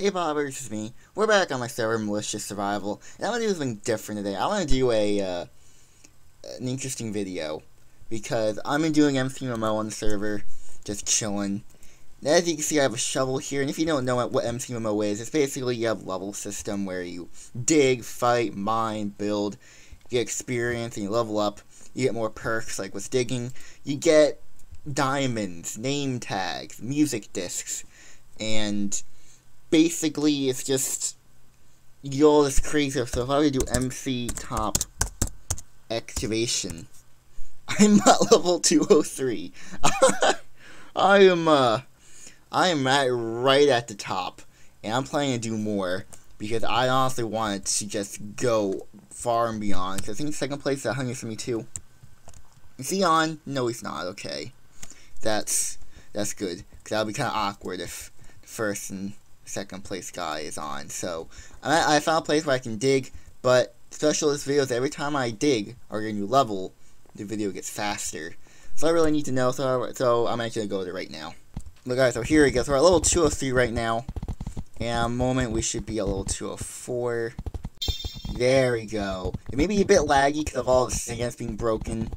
Hey Bobbers, it's me. We're back on my server, Malicious Survival, and I'm to do something different today. I want to do a, uh, an interesting video, because I'm been doing MCMMO on the server, just chilling. As you can see, I have a shovel here, and if you don't know what MCMMO is, it's basically you have a level system where you dig, fight, mine, build, get experience, and you level up. You get more perks, like with digging. You get diamonds, name tags, music discs, and basically it's just you get all this crazy stuff. So if I were to do MC top excavation, I'm at level 203. I am uh I am at right at the top. And I'm planning to do more because I honestly wanted to just go far and beyond. Cause I think second place is at 172. Is he on? No, he's not. Okay, that's that's good. Cause that would be kind of awkward if first and second place guy is on. So I, I found a place where I can dig, but specialist videos, every time I dig or get a new level, the video gets faster. So I really need to know, so, so I'm actually going to go there right now. Look guys, so here we go. So we're at level 203 right now. And moment we should be a level 204. There we go. It may be a bit laggy because of all the stands being broken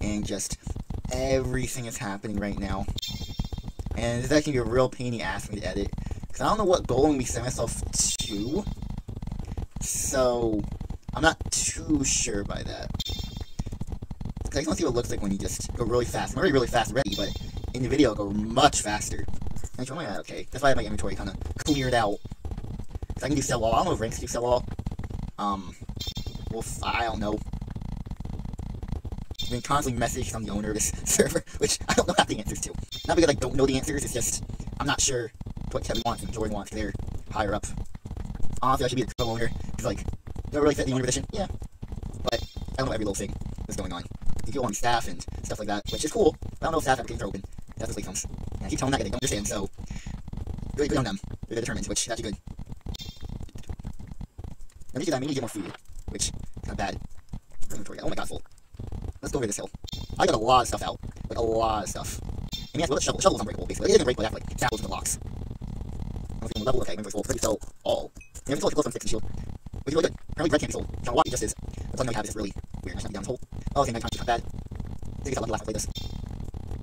and just everything is happening right now. And it's actually a real pain in the ass me to edit. Because I don't know what goal I'm going to myself to. So, I'm not too sure by that. Because I just want to see what it looks like when you just go really fast. I'm already really fast already, but in the video, I'll go much faster. Actually, am I? Okay, that's why I have my inventory kind of cleared out. Because I can do sell all. I don't know if ranks do sell all. Um, well, I don't know. I've been constantly messaged from the owner of this server, which I don't know how the answers to. Not because I don't know the answers, it's just, I'm not sure what Kevin wants and Jordan wants, they're higher up. Honestly, I should be the co-owner, because, like, do I really fit the owner position? Yeah. But, I don't know every little thing that's going on. You people on staff and stuff like that, which is cool, but I don't know if staff applications are open. That's what comes. And I keep telling that, they don't understand, so, really good on them. They're determined, which, that's good. Do that, I need to get more food, which, of bad. Oh my god, full. Let's go over this hill. I got a lot of stuff out. Like, a lot of stuff. And yes, well, the shovel. Shovel's unbreakable, basically. It isn't breakable, they have, like, samples in the feeling level, okay, inventory's full. Because sell all. And inventory's close on six and shield. Which is really good. Apparently bread can't be sold. Watt, it just is. The plug we have is really weird. I should be down this hole. Oh, okay, nighttime, not bad. I think it's not last I played this.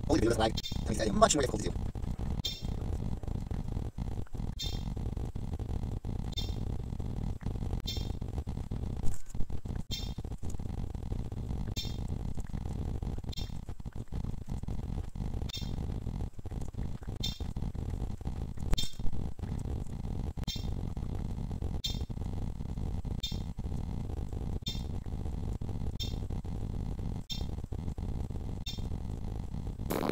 Holy dude, that's lag. That means that much more difficult to do.